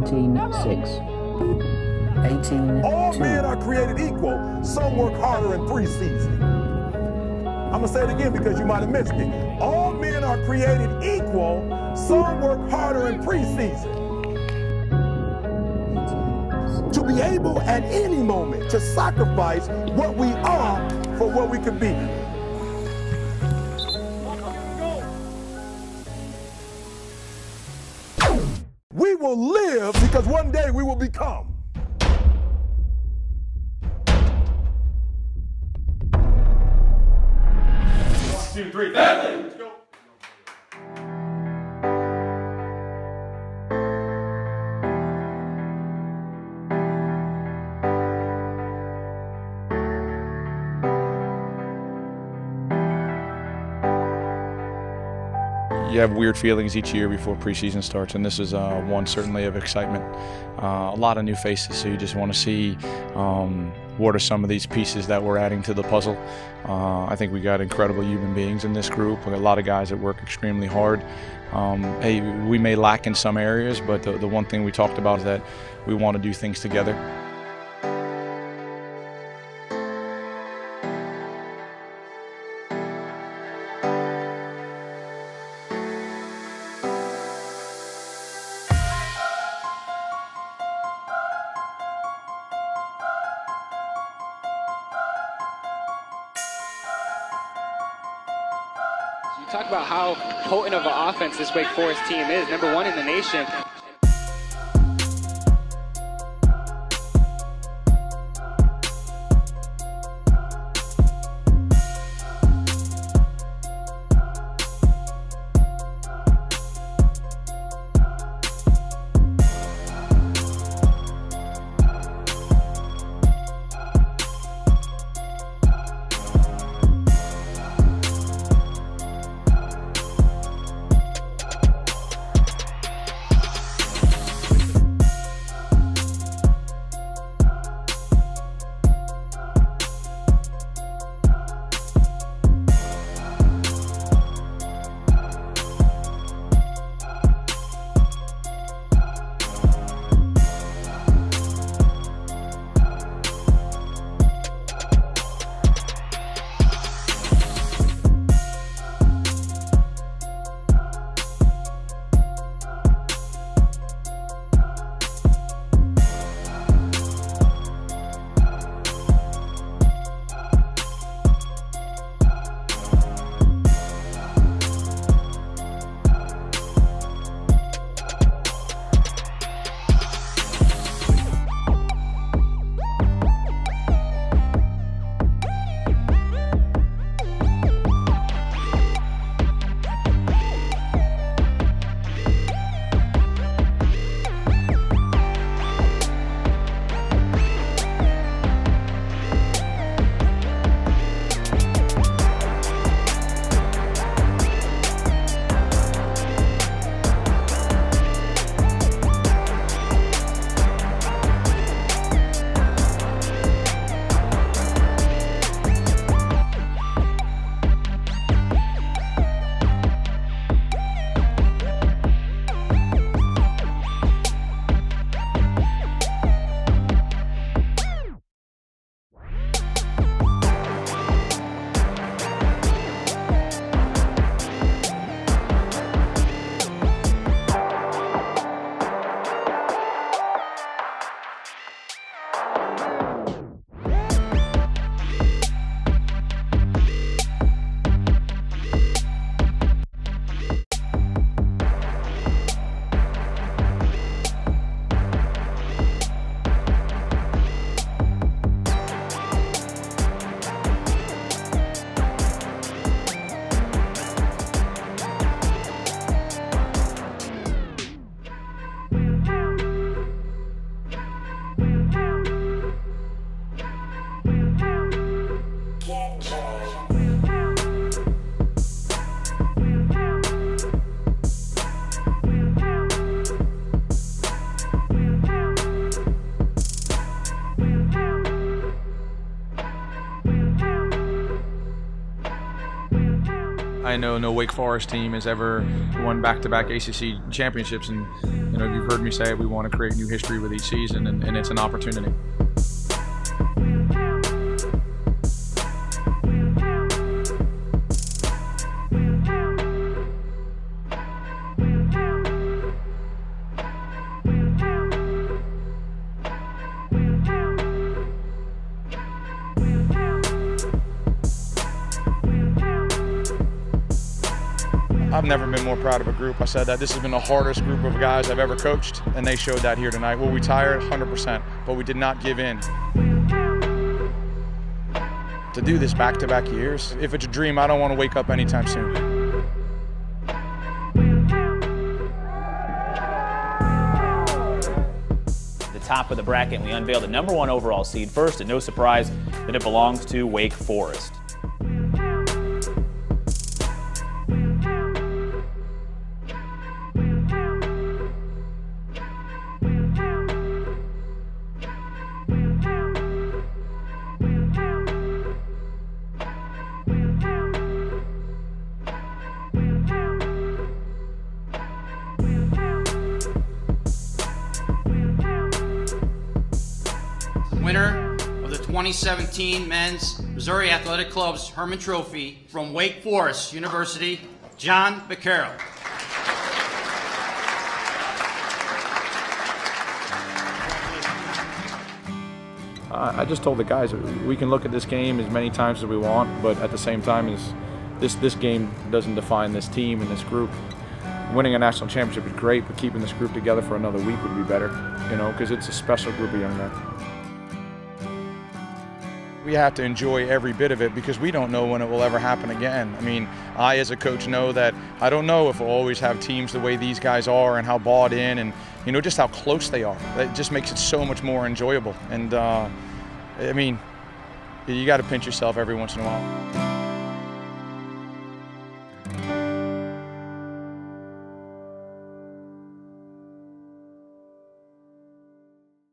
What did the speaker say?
19-6. 18 All men are created equal. Some work harder in preseason. I'm gonna say it again because you might have missed it. All men are created equal. Some work harder in preseason. To be able at any moment to sacrifice what we are for what we could be. Because one day we will become. One, two, three, family! You have weird feelings each year before preseason starts, and this is uh, one certainly of excitement. Uh, a lot of new faces, so you just want to see um, what are some of these pieces that we're adding to the puzzle. Uh, I think we got incredible human beings in this group. A lot of guys that work extremely hard. Um, hey, we may lack in some areas, but the, the one thing we talked about is that we want to do things together. Talk about how potent of an offense this Wake Forest team is, number one in the nation. Know no Wake Forest team has ever won back-to-back ACC championships, and you know you've heard me say it, we want to create new history with each season, and, and it's an opportunity. I've never been more proud of a group. I said that this has been the hardest group of guys I've ever coached, and they showed that here tonight. Well, we tired 100%, but we did not give in. To do this back-to-back -back years, if it's a dream, I don't want to wake up anytime soon. The top of the bracket, we unveiled the number one overall seed first, and no surprise that it belongs to Wake Forest. Winner of the 2017 Men's Missouri Athletic Club's Hermann Trophy from Wake Forest University, Jon Bakero. I just told the guys we can look at this game as many times as we want, but at the same time, is this this game doesn't define this team and this group. Winning a national championship is great, but keeping this group together for another week would be better, you know, because it's a special group of young men. We have to enjoy every bit of it because we don't know when it will ever happen again. I mean, I as a coach know that I don't know if we'll always have teams the way these guys are and how bought in and you know just how close they are. It just makes it so much more enjoyable. And uh, I mean, you got to pinch yourself every once in a while.